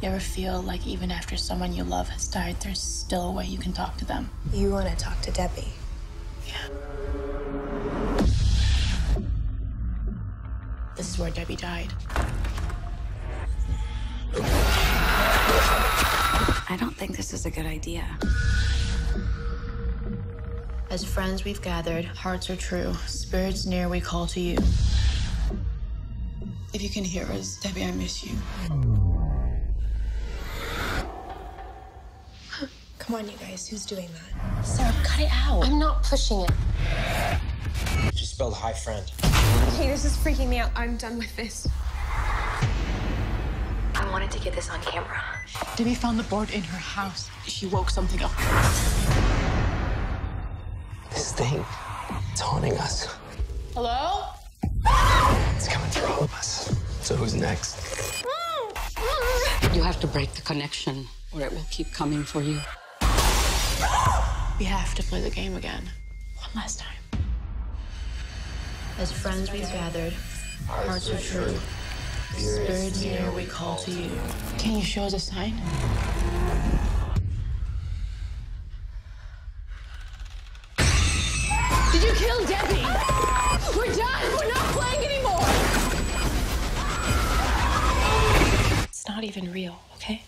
You ever feel like even after someone you love has died, there's still a way you can talk to them? You want to talk to Debbie? Yeah. This is where Debbie died. I don't think this is a good idea. As friends, we've gathered. Hearts are true. Spirits near, we call to you. If you can hear us, Debbie, I miss you. Come on, you guys. Who's doing that? Sarah, cut it out. I'm not pushing it. She spelled hi friend. Okay, this is freaking me out. I'm done with this. I wanted to get this on camera. Debbie found the board in her house. She woke something up. This thing, it's haunting us. Hello? It's coming for all of us. So who's next? You have to break the connection, or it will keep coming for you. We have to play the game again. One last time. As friends, we've gathered. Hearts are true. Spirits near, we call to you. Can you show us a sign? Did you kill Debbie? We're done. We're not playing anymore. It's not even real, okay?